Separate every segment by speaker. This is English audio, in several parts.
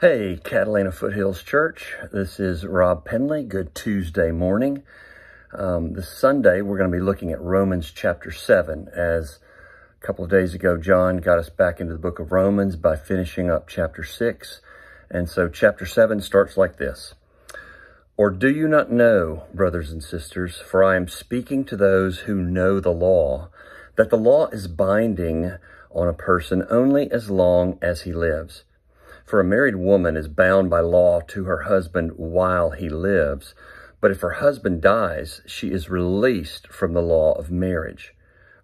Speaker 1: Hey, Catalina Foothills Church. This is Rob Pendley. Good Tuesday morning. Um, this Sunday, we're going to be looking at Romans chapter 7. As a couple of days ago, John got us back into the book of Romans by finishing up chapter 6. And so chapter 7 starts like this. Or do you not know, brothers and sisters, for I am speaking to those who know the law, that the law is binding on a person only as long as he lives. For a married woman is bound by law to her husband while he lives, but if her husband dies, she is released from the law of marriage.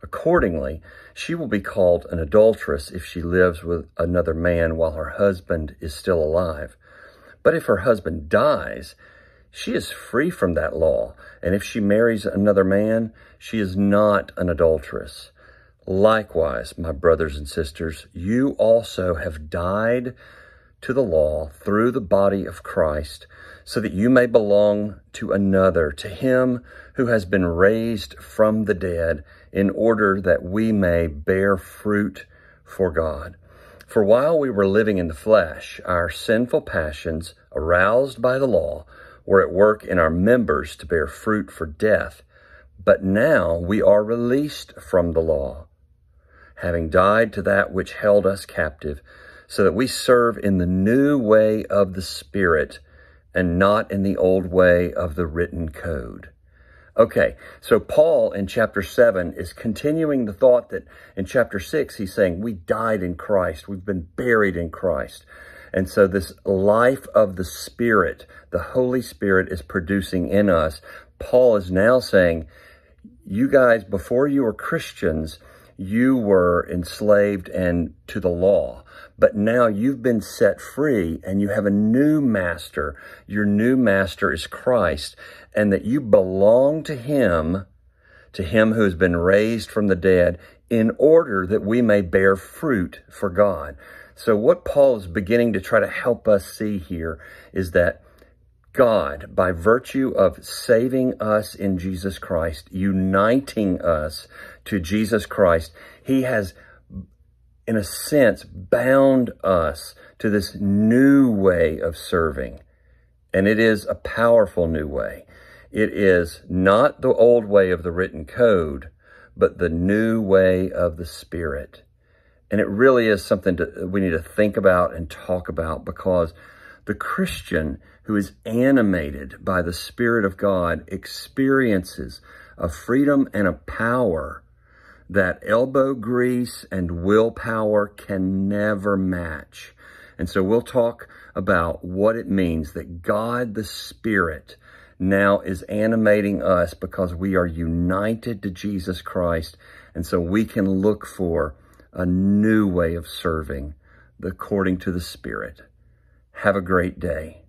Speaker 1: Accordingly, she will be called an adulteress if she lives with another man while her husband is still alive. But if her husband dies, she is free from that law, and if she marries another man, she is not an adulteress. Likewise, my brothers and sisters, you also have died to the law through the body of Christ, so that you may belong to another, to him who has been raised from the dead, in order that we may bear fruit for God. For while we were living in the flesh, our sinful passions, aroused by the law, were at work in our members to bear fruit for death. But now we are released from the law, having died to that which held us captive, so that we serve in the new way of the Spirit and not in the old way of the written code. Okay, so Paul in chapter 7 is continuing the thought that in chapter 6 he's saying we died in Christ, we've been buried in Christ. And so this life of the Spirit, the Holy Spirit is producing in us. Paul is now saying, you guys, before you were Christians, you were enslaved and to the law. But now you've been set free and you have a new master. Your new master is Christ and that you belong to him, to him who has been raised from the dead in order that we may bear fruit for God. So what Paul is beginning to try to help us see here is that God, by virtue of saving us in Jesus Christ, uniting us to Jesus Christ, he has, in a sense, bound us to this new way of serving. And it is a powerful new way. It is not the old way of the written code, but the new way of the Spirit. And it really is something to, we need to think about and talk about because the Christian who is animated by the Spirit of God experiences a freedom and a power that elbow grease and willpower can never match. And so we'll talk about what it means that God the Spirit now is animating us because we are united to Jesus Christ. And so we can look for a new way of serving according to the Spirit. Have a great day.